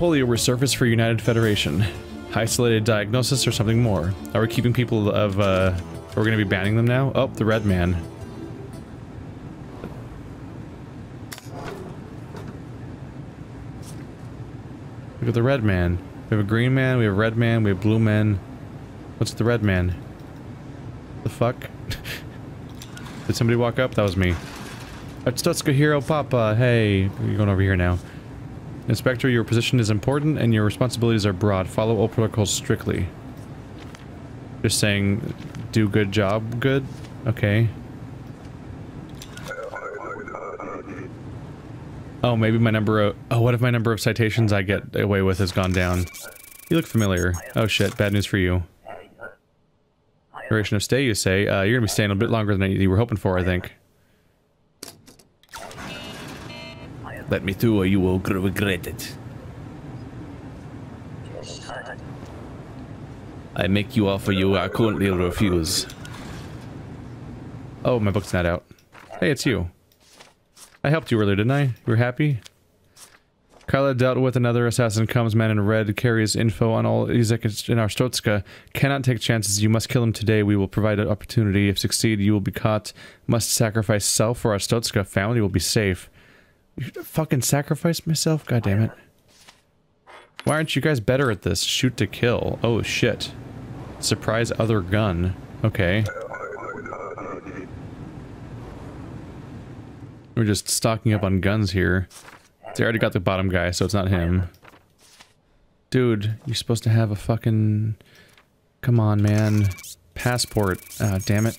polio resurfaced for United Federation. Isolated diagnosis or something more? Are we keeping people of, uh, we're gonna be banning them now? Oh, the red man. Look at the red man. We have a green man, we have a red man, we have blue men. What's the red man? The fuck? Did somebody walk up? That was me. Arstotzka Hero Papa, hey. You're going over here now. Inspector, your position is important and your responsibilities are broad. Follow all protocols strictly. Just saying, do good job, good? Okay. Oh, maybe my number of- oh, what if my number of citations I get away with has gone down? You look familiar. Oh shit, bad news for you. Duration of stay, you say? Uh, you're gonna be staying a bit longer than you were hoping for, I think. Let me through or you will regret it. I make you offer you I currently refuse. Oh, my book's not out. Hey, it's you. I helped you earlier, didn't I? You were happy? Kyla dealt with another assassin comes man in red, carries info on all EZIC in Arstotzka. Cannot take chances. You must kill him today. We will provide an opportunity. If succeed, you will be caught. Must sacrifice self for Arstotzka. Family will be safe. Fucking sacrifice myself? God damn it. Why aren't you guys better at this? Shoot to kill. Oh shit. Surprise other gun. Okay. We're just stocking up on guns here. They already got the bottom guy, so it's not him. Dude, you're supposed to have a fucking... Come on, man. Passport. Ah, damn it.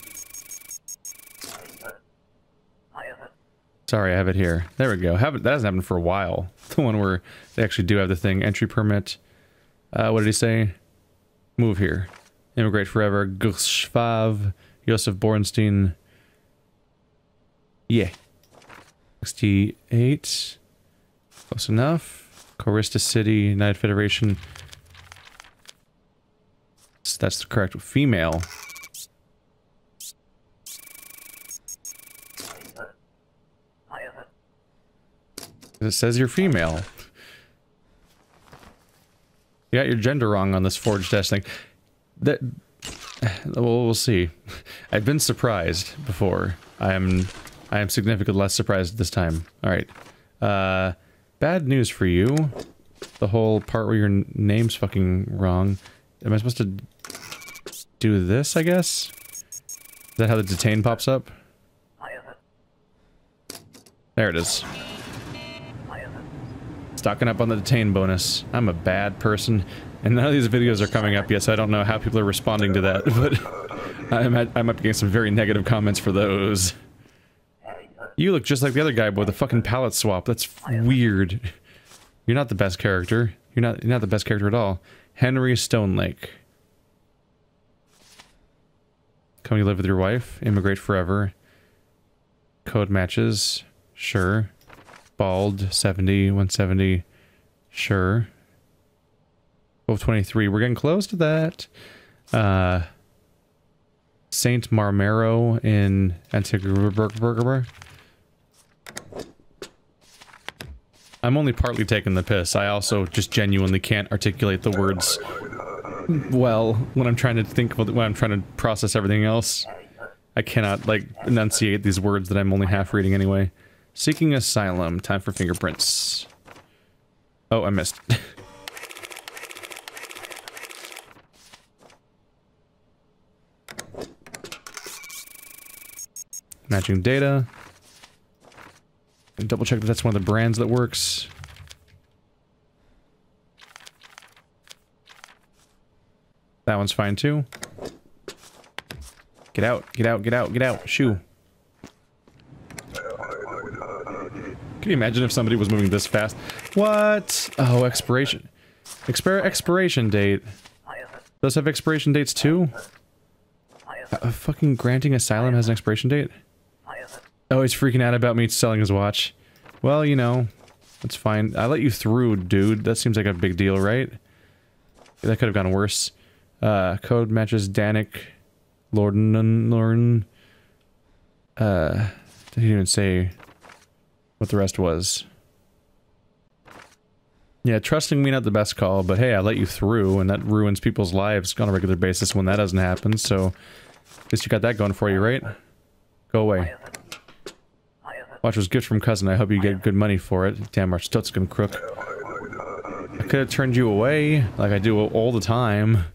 Sorry, I have it here. There we go. Haven't that hasn't happened for a while. The one where they actually do have the thing. Entry permit. Uh, what did he say? Move here. Immigrate forever. Gushvav. Josef Bornstein. Yeah. 68. Close enough. Korista City, United Federation. That's the correct female. It says you're female. You got your gender wrong on this Forge dash thing. That well, we'll see. I've been surprised before. I am I am significantly less surprised this time. All right. Uh bad news for you. The whole part where your name's fucking wrong. Am I supposed to do this, I guess? Is that how the detain pops up? There it is. Stocking up on the detain bonus. I'm a bad person. And none of these videos are coming up yet, so I don't know how people are responding to that, but I might, I might be getting some very negative comments for those. You look just like the other guy, with a fucking palette swap. That's weird. You're not the best character. You're not, you're not the best character at all. Henry Stonelake. Come you live with your wife? Immigrate forever. Code matches. Sure. Bald, 70, 170. Sure. 1223. We're getting close to that. Uh, Saint Marmero in Antigua. I'm only partly taking the piss. I also just genuinely can't articulate the words well when I'm trying to think when I'm trying to process everything else. I cannot, like, enunciate these words that I'm only half reading anyway. Seeking asylum. Time for fingerprints. Oh, I missed. Matching data. Double check that that's one of the brands that works. That one's fine too. Get out, get out, get out, get out. Shoo. Can you imagine if somebody was moving this fast? What? Oh, expiration. Expir expiration date. Does have expiration dates too? A fucking granting asylum has an expiration date? Oh, he's freaking out about me selling his watch. Well, you know, that's fine. I let you through, dude. That seems like a big deal, right? That could have gone worse. Uh, code matches Danik, Lorden, Lorden. Uh, didn't even say what the rest was. Yeah, trusting me not the best call, but hey, I let you through, and that ruins people's lives on a regular basis when that doesn't happen, so... At least you got that going for you, right? Go away. Watch was gift from cousin, I hope you get good money for it. Damn, Arstotzkan crook. I could have turned you away, like I do all the time.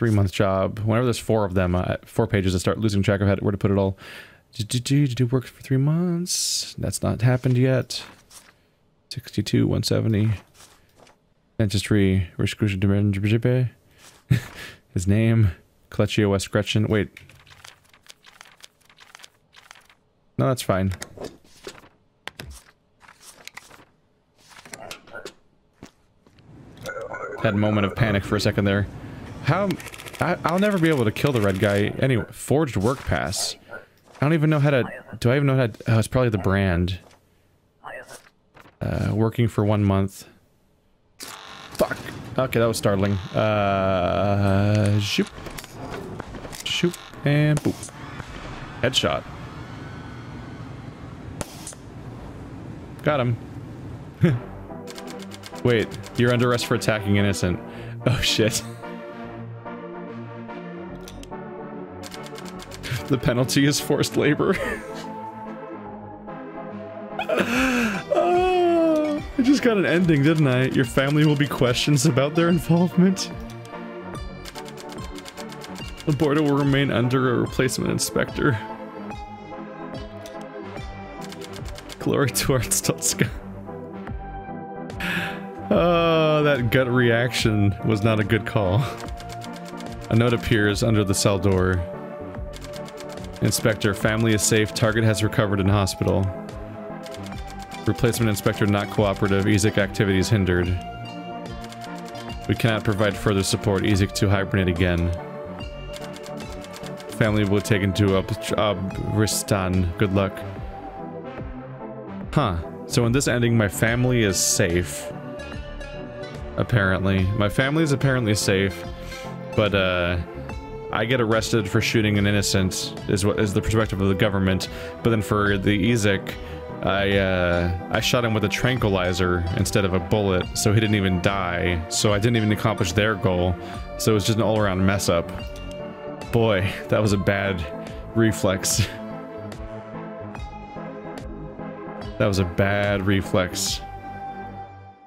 Three month job. Whenever there's four of them, uh, four pages, I start losing track of how to, where to put it all. Did you do work for three months? That's not happened yet. 62, 170. Dentistry, His name, Clecchio West Grestin. Wait. No, that's fine. Had a moment of panic for a second there. How... I, will never be able to kill the red guy. Anyway, forged work pass. I don't even know how to... Do I even know how to... Oh, it's probably the brand. Uh, working for one month. Fuck. Okay, that was startling. Uh... Shoop. Shoop. And boop. Headshot. Got him. Wait, you're under arrest for attacking innocent. Oh shit. The penalty is forced labor. oh, I just got an ending, didn't I? Your family will be questions about their involvement. The border will remain under a replacement inspector. Glory to Arstotzka. Oh, ah, that gut reaction was not a good call. A note appears under the cell door. Inspector, family is safe. Target has recovered in hospital. Replacement inspector not cooperative. EZIC activities hindered. We cannot provide further support. EZIC to hibernate again. Family will be taken to Obristan. Good luck. Huh. So in this ending, my family is safe. Apparently. My family is apparently safe. But, uh... I get arrested for shooting an innocent, is what is the perspective of the government. But then for the EZIC, I, uh, I shot him with a tranquilizer instead of a bullet, so he didn't even die. So I didn't even accomplish their goal. So it was just an all-around mess up. Boy, that was a bad reflex. that was a bad reflex.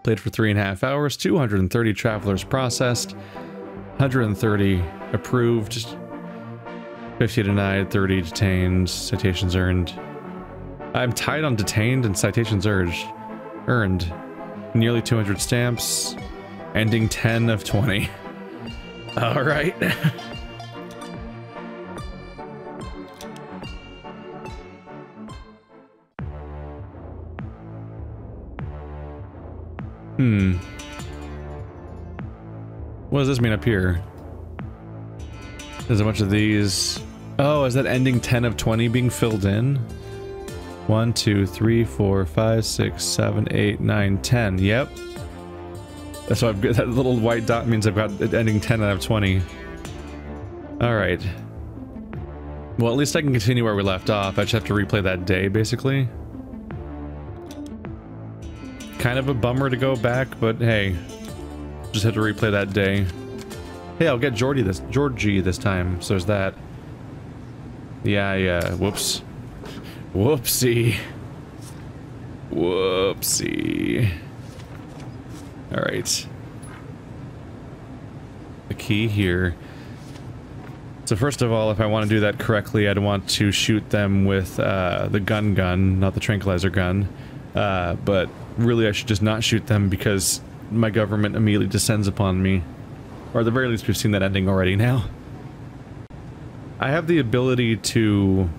Played for three and a half hours, 230 travelers processed, 130 approved, 50 denied, 30 detained, citations earned. I'm tied on detained and citations urged. Earned. Nearly 200 stamps. Ending 10 of 20. Alright. hmm. What does this mean up here? There's a bunch of these. Oh, is that ending 10 of 20 being filled in? 1, 2, 3, 4, 5, 6, 7, 8, 9, 10. Yep. That's why I've got that little white dot means I've got it ending 10 out of 20. Alright. Well, at least I can continue where we left off. I just have to replay that day, basically. Kind of a bummer to go back, but hey. Just have to replay that day. Hey, I'll get Georgie this Georgie this time. So there's that. Yeah, yeah. Whoops. Whoopsie. Whoopsie. Alright. The key here. So first of all, if I want to do that correctly, I'd want to shoot them with uh, the gun gun, not the tranquilizer gun. Uh, but really I should just not shoot them because my government immediately descends upon me. Or at the very least, we've seen that ending already now. I have the ability to...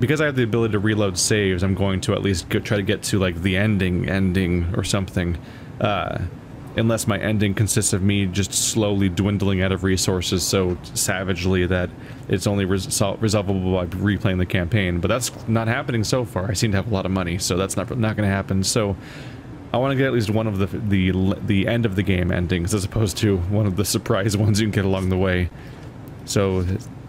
Because I have the ability to reload saves, I'm going to at least go, try to get to, like, the ending ending or something. Uh, unless my ending consists of me just slowly dwindling out of resources so savagely that it's only res resolvable by replaying the campaign. But that's not happening so far. I seem to have a lot of money, so that's not, not going to happen. So I want to get at least one of the the the end of the game endings as opposed to one of the surprise ones you can get along the way. So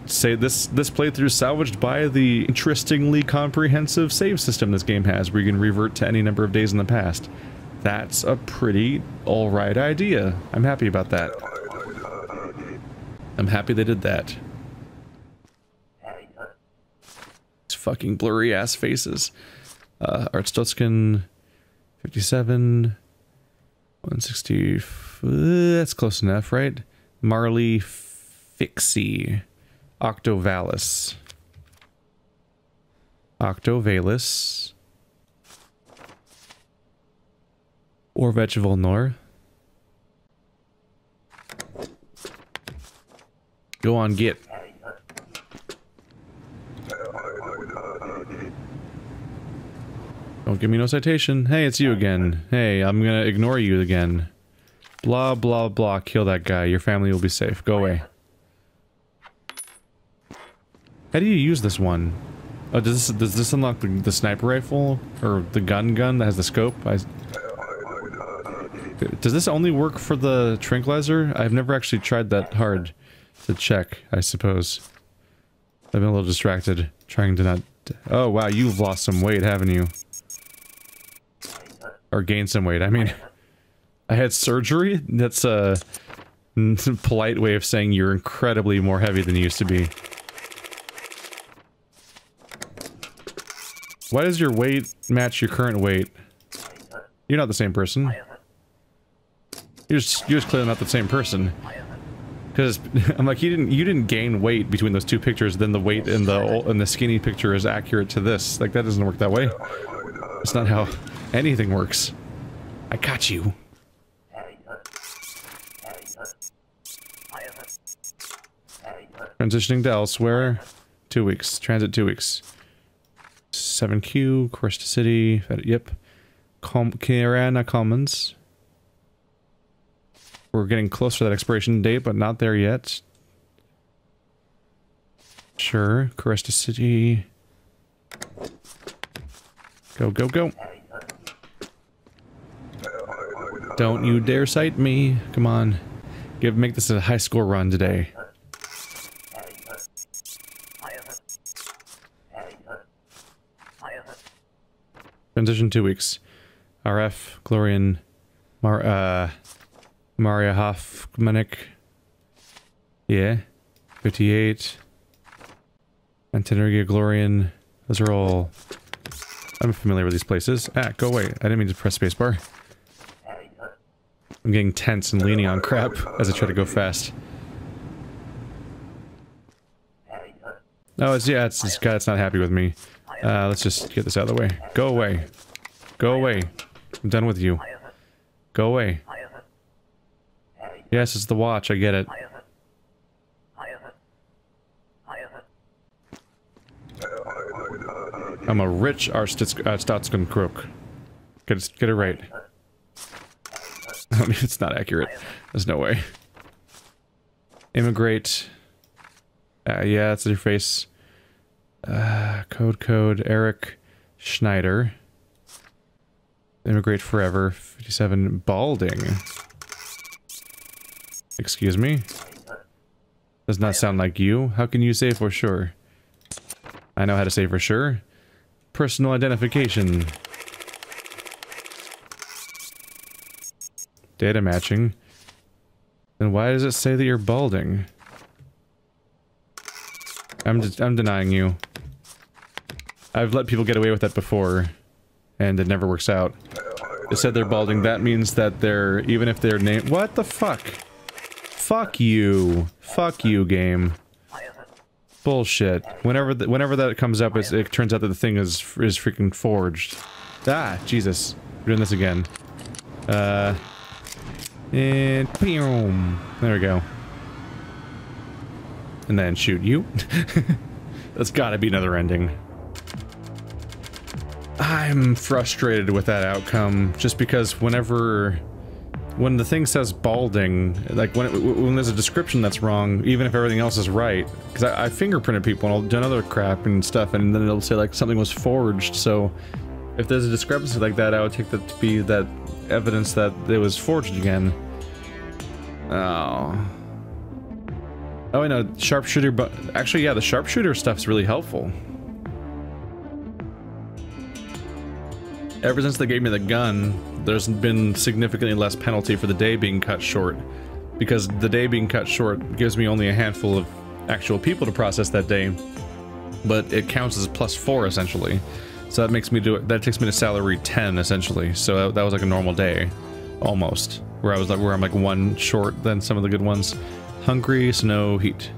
say this this playthrough is salvaged by the interestingly comprehensive save system this game has, where you can revert to any number of days in the past. That's a pretty alright idea. I'm happy about that. I'm happy they did that. These fucking blurry ass faces. Uh, 57, 160, that's close enough, right? Marley Fixie. Octovalis. Octovalis. Orvech Vonor. Go on, get. Don't give me no citation. Hey, it's you again. Hey, I'm gonna ignore you again. Blah, blah, blah. Kill that guy. Your family will be safe. Go away. How do you use this one? Oh, does this, does this unlock the, the sniper rifle? Or the gun gun that has the scope? I, does this only work for the tranquilizer? I've never actually tried that hard to check, I suppose. I've been a little distracted trying to not... Oh, wow, you've lost some weight, haven't you? Or gained some weight, I mean... I had surgery? That's a polite way of saying you're incredibly more heavy than you used to be. Why does your weight match your current weight? You're not the same person. You're just, you're just clearly not the same person. Because I'm like, you didn't you didn't gain weight between those two pictures. Then the weight in the in the skinny picture is accurate to this. Like that doesn't work that way. It's not how anything works. I got you. Transitioning to elsewhere. Two weeks. Transit two weeks. 7Q, Cresta City, yep. Com Kirana Commons. We're getting close to that expiration date, but not there yet. Sure, Cresta City. Go, go, go. Don't you dare sight me. Come on. Give make this a high score run today. Transition two weeks. RF, Glorian, Mar uh, Maria Hoffmanik. Yeah. 58. Antenergia, Glorian. Those are all... I'm familiar with these places. Ah, go away. I didn't mean to press spacebar. I'm getting tense and leaning on crap as I try to go fast. Oh, it's, yeah, it's this guy that's not happy with me. Uh, let's just get this out of the way. Go away. Go away. I'm done with you. Go away. Yes, it's the watch, I get it. I'm a rich Arstotzkan crook. Get get it right. I mean, it's not accurate. There's no way. Immigrate. Uh, yeah, that's your face. Uh, code code Eric Schneider. Immigrate forever. 57 balding. Excuse me? Does not sound like you. How can you say for sure? I know how to say for sure. Personal identification. Data matching. Then why does it say that you're balding? I'm, I'm denying you. I've let people get away with that before, and it never works out. It said they're balding, that means that they're, even if they're named- What the fuck? Fuck you. Fuck you, game. Bullshit. Whenever whenever that comes up, it turns out that the thing is is freaking forged. Ah, Jesus. We're doing this again. Uh... And... Boom. There we go. And then shoot you. That's gotta be another ending. I'm frustrated with that outcome, just because whenever... When the thing says balding, like when, it, when there's a description that's wrong, even if everything else is right, because I, I, fingerprinted people and I'll done other crap and stuff, and then it'll say like something was forged, so if there's a discrepancy like that, I would take that to be that evidence that it was forged again. Oh. Oh, I know, sharpshooter, but actually, yeah, the sharpshooter stuff's really helpful. Ever since they gave me the gun, there's been significantly less penalty for the day being cut short. Because the day being cut short gives me only a handful of actual people to process that day. But it counts as plus four, essentially. So that makes me do it, that takes me to salary 10, essentially. So that, that was like a normal day. Almost. Where I was like, where I'm like one short than some of the good ones. Hungry, snow, heat.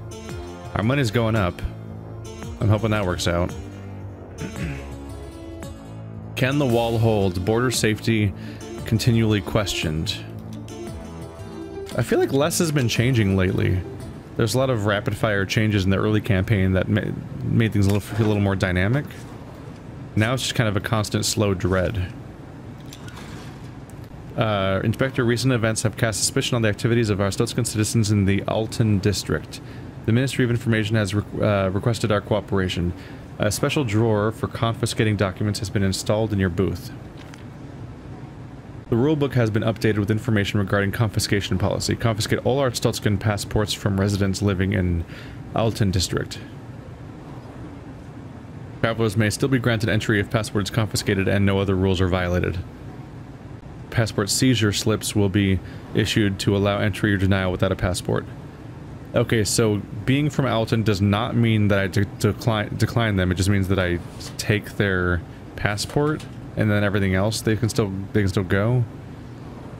Our money's going up. I'm hoping that works out. Can the wall hold? Border safety continually questioned. I feel like less has been changing lately. There's a lot of rapid fire changes in the early campaign that made, made things a little, a little more dynamic. Now it's just kind of a constant slow dread. Uh, Inspector, recent events have cast suspicion on the activities of Arstotzkan citizens in the Alton district. The Ministry of Information has re uh, requested our cooperation. A special drawer for confiscating documents has been installed in your booth. The rulebook has been updated with information regarding confiscation policy. Confiscate all Arstotzkan passports from residents living in Alton district. Travelers may still be granted entry if passports confiscated and no other rules are violated. Passport seizure slips will be issued to allow entry or denial without a passport. Okay, so being from Alton does not mean that I de decline decline them. It just means that I take their passport and then everything else they can still they can still go.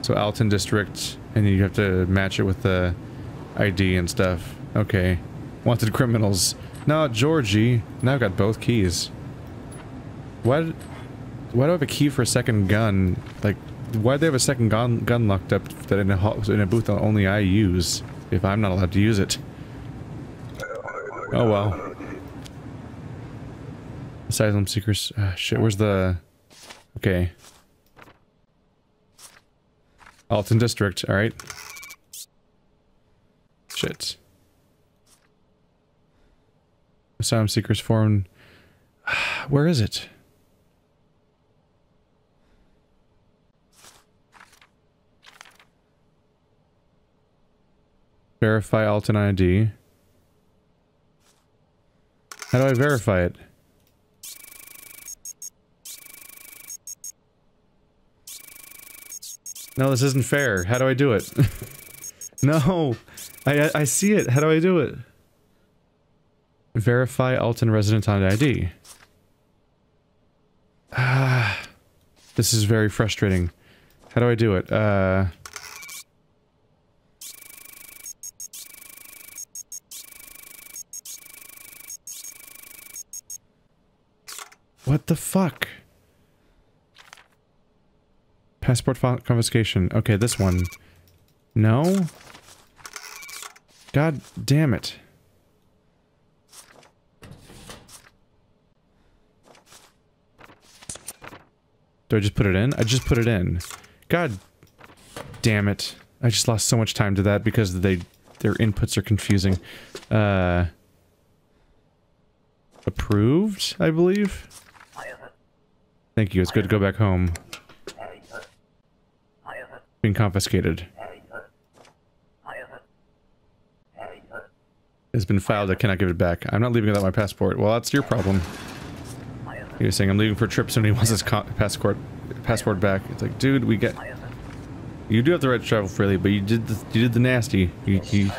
So Alton district, and you have to match it with the ID and stuff. Okay, wanted criminals. No, Georgie. Now I've got both keys. Why? Why do I have a key for a second gun? Like, why do they have a second gun gun locked up that in a in a booth that only I use? if I'm not allowed to use it. Oh well. Asylum seekers. Uh, shit, where's the... Okay. Alton District, alright. Shit. Asylum seekers forum. Where is it? Verify Alton ID. How do I verify it? No, this isn't fair. How do I do it? no! I, I see it. How do I do it? Verify Alton resident on ID. Ah, this is very frustrating. How do I do it? Uh... What the fuck? Passport confiscation. Okay, this one. No? God damn it. Do I just put it in? I just put it in. God damn it. I just lost so much time to that because they their inputs are confusing. Uh approved, I believe. Thank you. It's good to go back home. Being confiscated. It's been filed. I cannot give it back. I'm not leaving without my passport. Well, that's your problem. He was saying I'm leaving for a trip soon. He wants his passport passport back. It's like, dude, we get. You do have the right to travel freely, but you did the, you did the nasty. You, you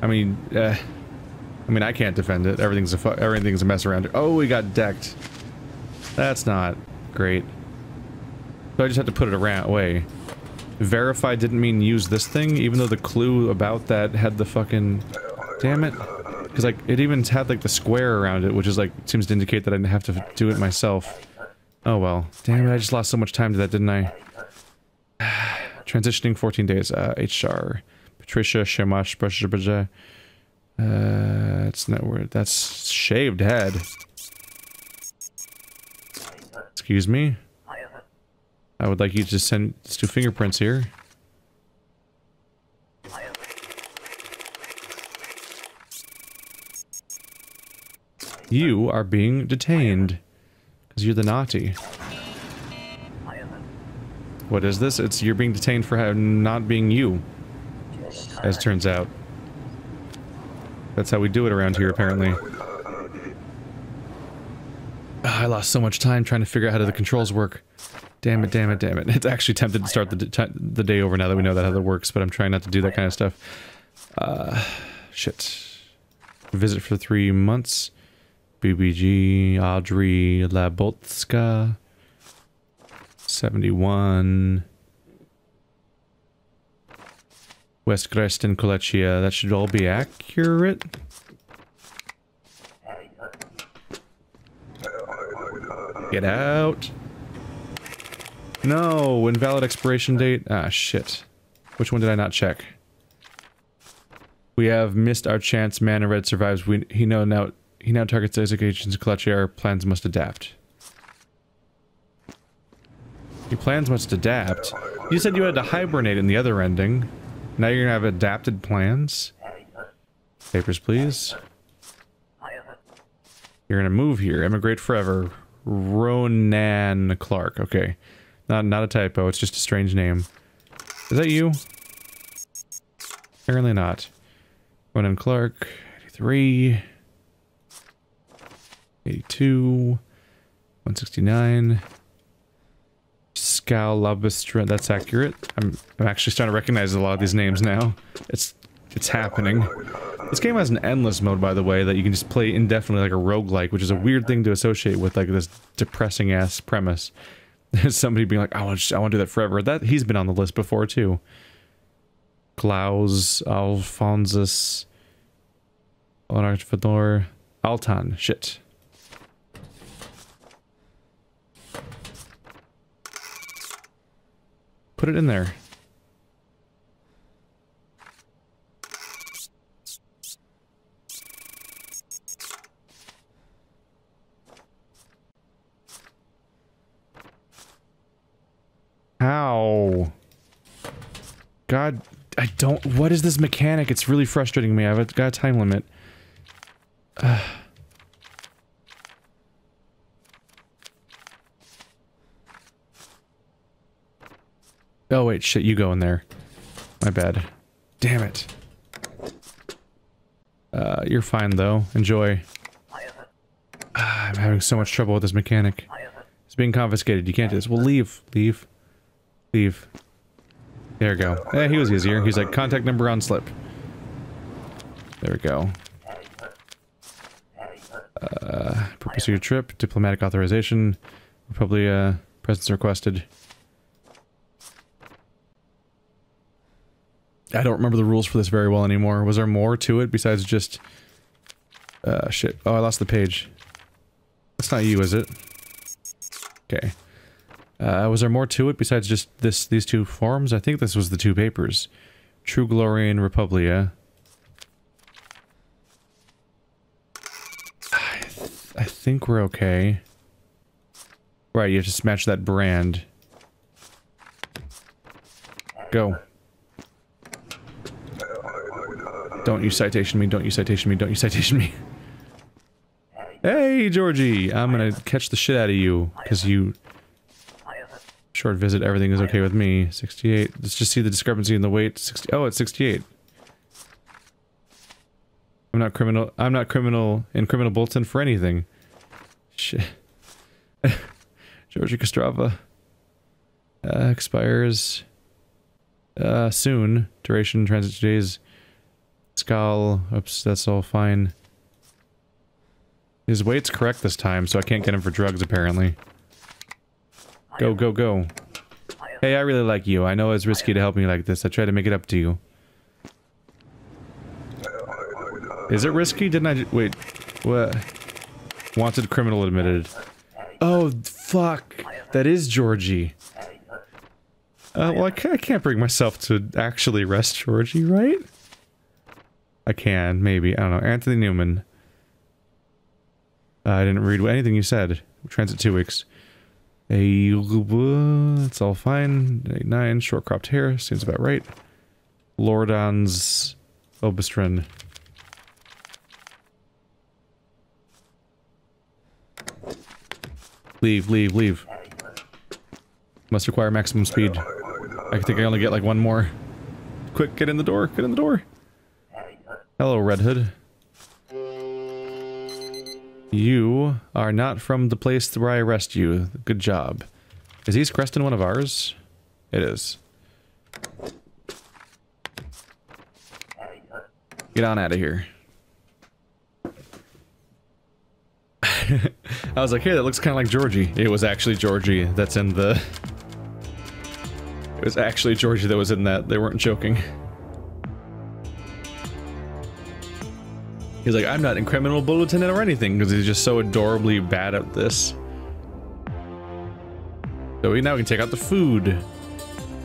I mean, uh, I mean, I can't defend it. Everything's a everything's a mess around here. Oh, we got decked. That's not great. So I just have to put it around away. Verify didn't mean use this thing, even though the clue about that had the fucking... Damn it. Because, like, it even had, like, the square around it, which is, like, seems to indicate that I didn't have to do it myself. Oh, well. Damn it, I just lost so much time to that, didn't I? Transitioning 14 days. Uh, HR. Patricia Shamash Uh, that's not word. That's shaved head. Excuse me? I would like you to send do fingerprints here. You are being detained. Because you're the naughty. What is this? It's you're being detained for not being you. As turns out. That's how we do it around here, apparently. Ah, I lost so much time trying to figure out how the controls work. Damn it, damn it, damn it. It's actually tempted to start the, the day over now that we know that how that works, but I'm trying not to do that kind of stuff. Uh, shit. Visit for three months. BBG, Audrey Labotska. 71. West Grestin, Kolechia. That should all be accurate. Get out. No, invalid expiration date. Ah, shit. Which one did I not check? We have missed our chance. Mana Red survives. We he know now he now targets designations. Clutch Our plans must adapt. Your plans must adapt. You said you had to hibernate in the other ending. Now you're gonna have adapted plans? Papers, please. You're gonna move here. Emigrate forever. Ronan Clark. Okay. Not not a typo, it's just a strange name. Is that you? Apparently not. Ronan Clark. 83. 82. 169. Scalabistra, that's accurate. I'm, I'm actually starting to recognize a lot of these names now. It's it's happening. This game has an endless mode, by the way, that you can just play indefinitely like a roguelike, which is a weird thing to associate with like this depressing-ass premise. Somebody being like, I want, to, I want to do that forever. That He's been on the list before, too. Klaus, Alphonsus, Leonard Altan, shit. Put it in there. How? God, I don't... What is this mechanic? It's really frustrating me. I've got a time limit. Oh wait, shit, you go in there. My bad. Damn it. Uh, you're fine though. Enjoy. Ah, I'm having so much trouble with this mechanic. It's being confiscated. You can't do this. Well, leave. Leave. Leave. There we go. Yeah, he was easier. He's like, contact number on slip. There we go. Uh, purpose of your trip, diplomatic authorization, probably, uh, presence requested. I don't remember the rules for this very well anymore. Was there more to it besides just... Uh, shit. Oh, I lost the page. That's not you, is it? Okay. Uh, was there more to it besides just this these two forms? I think this was the two papers. True Glory and Republia. I, th I think we're okay. Right, you have to match that brand. Go. Don't use citation me, don't use citation me, don't use citation me. Hey, Georgie! I'm gonna catch the shit out of you, because you... Short visit, everything is okay with me. 68. Let's just see the discrepancy in the weight. 60. Oh, it's 68. I'm not criminal. I'm not criminal in criminal bulletin for anything. Shit. Georgie Kostrava. Uh, expires... Uh, soon. Duration, transit days. Skull. Oops, that's all fine. His weight's correct this time, so I can't get him for drugs, apparently. Go, go, go. Hey, I really like you. I know it's risky to help me like this. I try to make it up to you. Is it risky? Didn't I wait? What? Wanted criminal admitted. Oh, fuck. That is Georgie. Uh, well, I can't, I can't bring myself to actually arrest Georgie, right? I can, maybe. I don't know. Anthony Newman. Uh, I didn't read anything you said. Transit two weeks. A it's all fine. A nine, short cropped hair, seems about right. Lordans Obristan. Leave, leave, leave. Must require maximum speed. I think I only get like one more. Quick, get in the door, get in the door. Hello, Red Hood. You are not from the place where I arrest you. Good job. Is East Grestin one of ours? It is. Get on out of here. I was like, hey, that looks kind of like Georgie. It was actually Georgie that's in the... It was actually Georgie that was in that. They weren't joking. He's like, I'm not in criminal bulletin or anything because he's just so adorably bad at this. So we now can take out the food.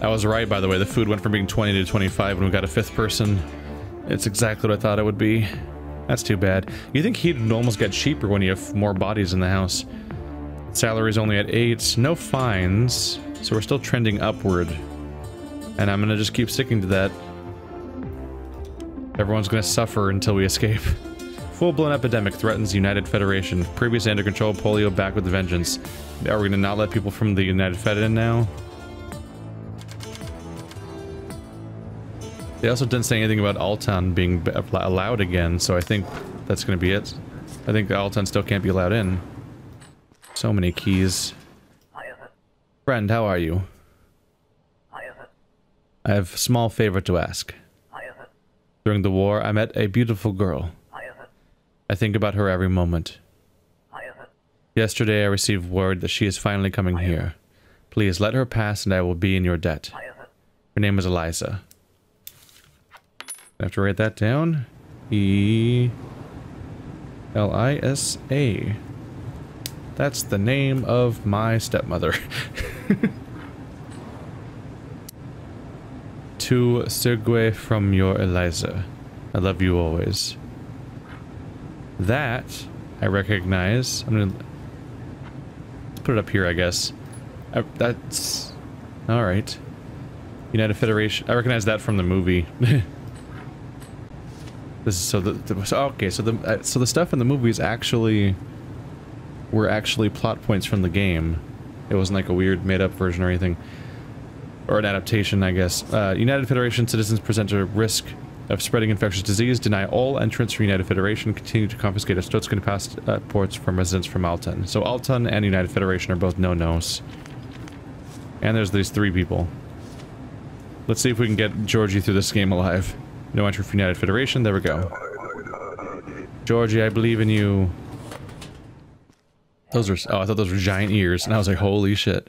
I was right, by the way. The food went from being 20 to 25 when we got a fifth person. It's exactly what I thought it would be. That's too bad. You think he'd almost get cheaper when you have more bodies in the house. Salary's only at 8. No fines. So we're still trending upward. And I'm gonna just keep sticking to that. Everyone's gonna suffer until we escape. Full-blown epidemic threatens United Federation. Previously under control, polio back with vengeance. Are we gonna not let people from the United Fed in now? They also didn't say anything about Alton being allowed again, so I think that's going to be it. I think Alton still can't be allowed in. So many keys. Friend, how are you? I have a small favor to ask. During the war, I met a beautiful girl. I think about her every moment. Yesterday, I received word that she is finally coming here. Please let her pass and I will be in your debt. Her name is Elisa. I have to write that down. E L I S A. That's the name of my stepmother. to Sergiu from your Elisa. I love you always. That I recognize. I'm gonna put it up here, I guess. I, that's all right. United Federation. I recognize that from the movie. This is so the, the so, okay. So the uh, so the stuff in the movie is actually were actually plot points from the game. It wasn't like a weird made up version or anything, or an adaptation, I guess. Uh, United Federation citizens present a risk of spreading infectious disease. Deny all entrance from United Federation. Continue to confiscate Stotskin passports from residents from Alton. So Alton and United Federation are both no nos. And there's these three people. Let's see if we can get Georgie through this game alive. No entry for United Federation. There we go. Georgie, I believe in you. Those are... Oh, I thought those were giant ears. And I was like, holy shit.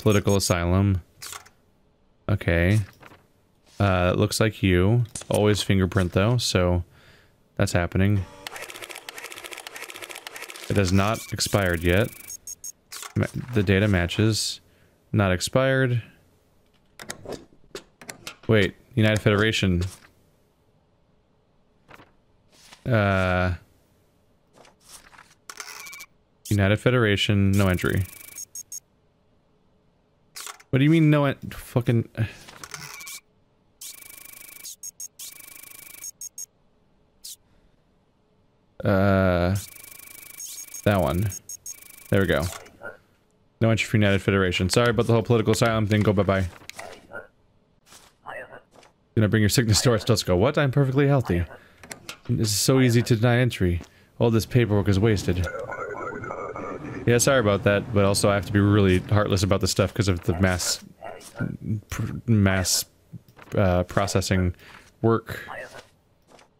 Political asylum. Okay. Uh, looks like you. Always fingerprint, though, so... That's happening. It has not expired yet. The data matches. Not expired. Wait. United Federation. Uh, United Federation, no entry. What do you mean no en- fucking... Uh, that one. There we go. No entry for United Federation. Sorry about the whole political asylum thing. Go bye-bye. Gonna bring your sickness to our Let's go. What? I'm perfectly healthy. This is so easy to deny entry. All this paperwork is wasted. Yeah, sorry about that, but also I have to be really heartless about this stuff because of the mass... mass uh, processing work.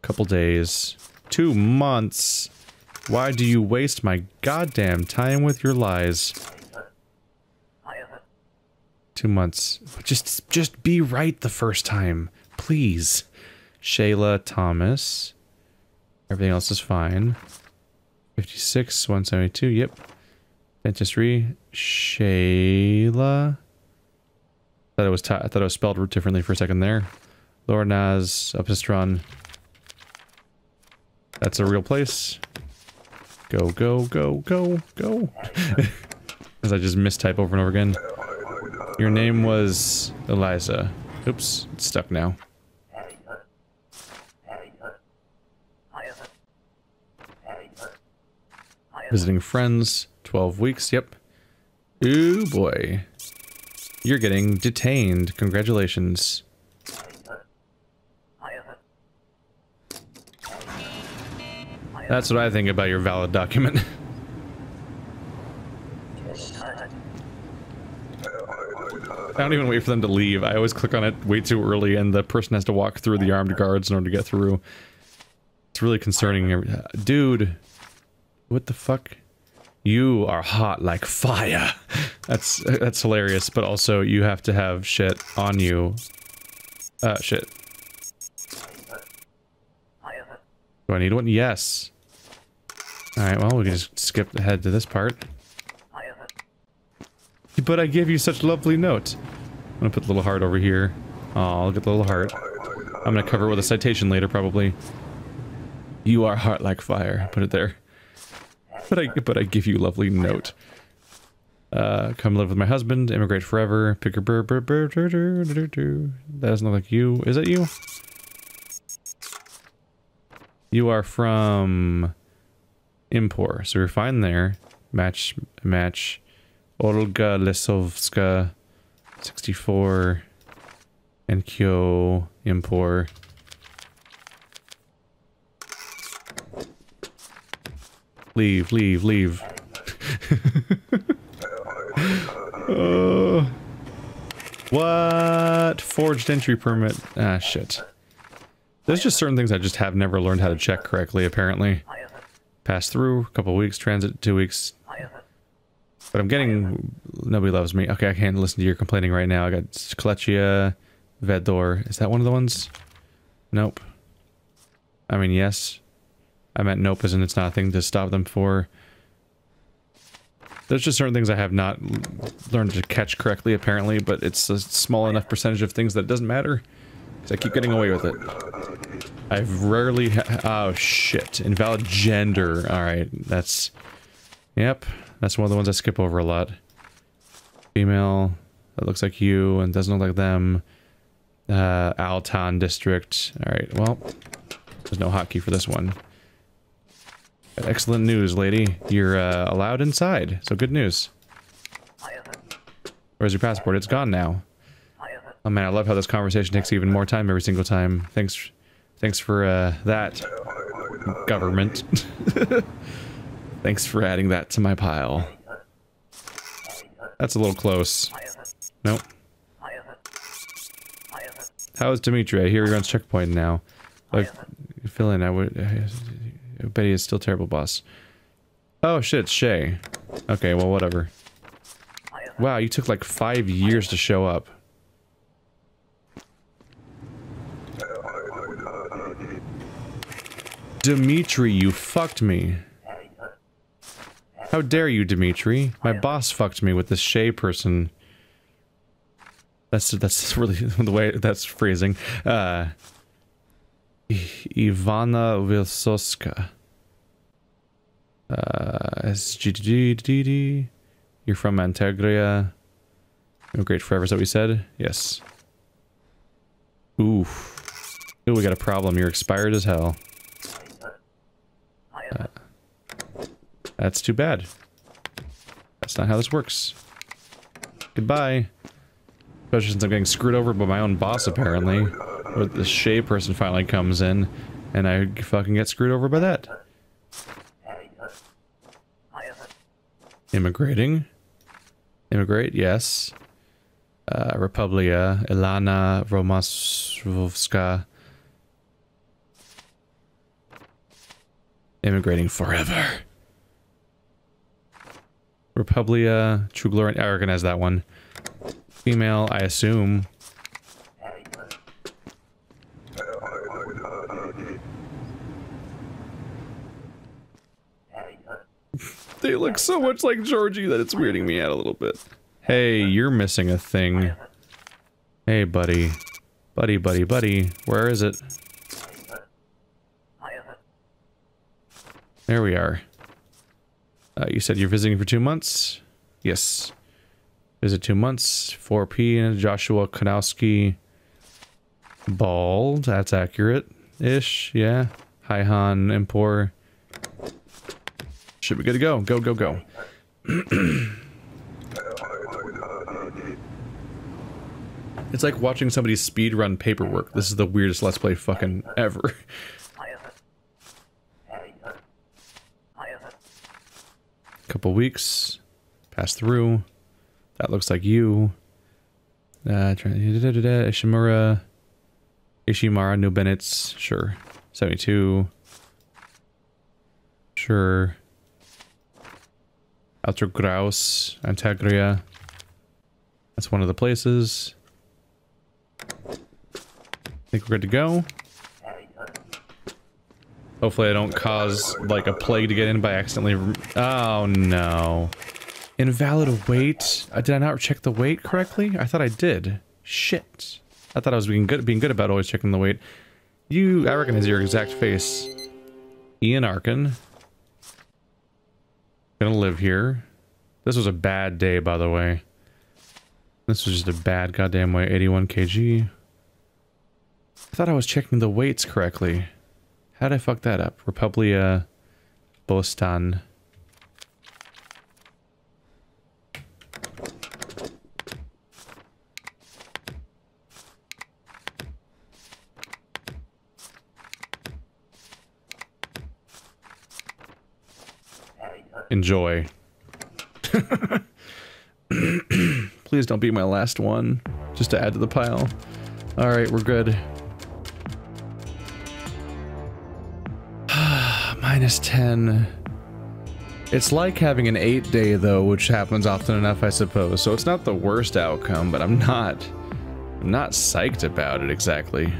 Couple days. Two months! Why do you waste my goddamn time with your lies? Two months. Just, just be right the first time. Please. Shayla Thomas. Everything else is fine. 56, 172, yep. Dentistry. Shayla. Thought it was I thought it was spelled differently for a second there. Lornaz, Upistron. That's a real place. Go, go, go, go, go. As I just mistype over and over again. Your name was Elisa. Oops, it's stuck now. Visiting friends, 12 weeks, yep. Ooh boy. You're getting detained. Congratulations. That's what I think about your valid document. I don't even wait for them to leave. I always click on it way too early and the person has to walk through the armed guards in order to get through. It's really concerning. Dude, what the fuck? You are hot like fire. That's that's hilarious, but also you have to have shit on you. Uh, shit. Do I need one? Yes. Alright, well, we can just skip ahead to this part. But I gave you such lovely note. I'm gonna put the little heart over here. Oh, I'll get the little heart. I'm gonna cover it with a citation later, probably. You are heart like fire. Put it there. But I, but I give you lovely note. Uh, come live with my husband, immigrate forever, pick a burr, burr, burr, burr, burr, burr, burr. That doesn't look like you. Is that you? You are from Impor, so you're fine there. Match, match. Olga Lesovska, 64, Enkyo Impor. Leave, leave, leave. uh, what? Forged entry permit. Ah, shit. There's just certain things I just have never learned how to check correctly, apparently. Pass through, a couple weeks, transit, two weeks. But I'm getting... Nobody loves me. Okay, I can't listen to your complaining right now. I got Kolechia, Vedor. Is that one of the ones? Nope. I mean, yes. I meant nope in it's not a thing to stop them for. There's just certain things I have not learned to catch correctly, apparently, but it's a small enough percentage of things that doesn't matter. Because I keep getting away with it. I've rarely Oh, shit. Invalid gender. Alright, that's... Yep, that's one of the ones I skip over a lot. Female, that looks like you, and doesn't look like them. Uh, Altan District. Alright, well, there's no hotkey for this one. Excellent news, lady. You're uh, allowed inside, so good news. Where's your passport? It's gone now. Oh man, I love how this conversation takes even more time every single time. Thanks, thanks for uh, that, government. thanks for adding that to my pile. That's a little close. Nope. How is Dimitri? I hear he runs checkpoint now. Like, fill in. I would. I bet he is still terrible boss. Oh shit, Shay. Okay, well whatever. Wow, you took like five years to show up. Dimitri, you fucked me. How dare you, Dimitri? My boss fucked me with this Shay person. That's that's really the way that's phrasing. Uh, Ivana Vilsoska. Uh. You're from Antegria. Great forever, is that what we said? Yes. Oof. Ooh, we got a problem. You're expired as hell. That's too bad. That's not how this works. Goodbye. Especially since I'm getting screwed over by my own boss, apparently. But the Shay person finally comes in, and I fucking get screwed over by that. Immigrating. Immigrate, yes. Uh, Republia, Ilana Romasvovska. Immigrating forever. Republia, True Glory, I recognize that one. Female, I assume. They look so much like Georgie that it's weirding me out a little bit. Hey, you're missing a thing. Hey, buddy. Buddy, buddy, buddy. Where is it? There we are. Uh, you said you're visiting for two months? Yes. Visit two months. 4P and Joshua Kanowski. Bald. That's accurate-ish. Yeah. Haihan Impor. Should be good to go. Go, go, go. it's like watching somebody speed run paperwork. This is the weirdest Let's Play fucking ever. couple weeks. Pass through. That looks like you. Uh, Ishimura. Ishimara, New Bennett's. Sure. 72. Sure. Outer Grouse, Antegria. That's one of the places. I think we're good to go. Hopefully I don't cause, like, a plague to get in by accidentally... Oh, no. Invalid weight? Uh, did I not check the weight correctly? I thought I did. Shit. I thought I was being good, being good about always checking the weight. You, I recognize your exact face. Ian Arkin. Gonna live here. This was a bad day, by the way. This was just a bad goddamn way. 81 kg. I thought I was checking the weights correctly. How did I fuck that up? Republia Bostan. Enjoy. Please don't be my last one, just to add to the pile. Alright, we're good. Minus 10. It's like having an 8 day though, which happens often enough I suppose, so it's not the worst outcome, but I'm not... I'm not psyched about it exactly.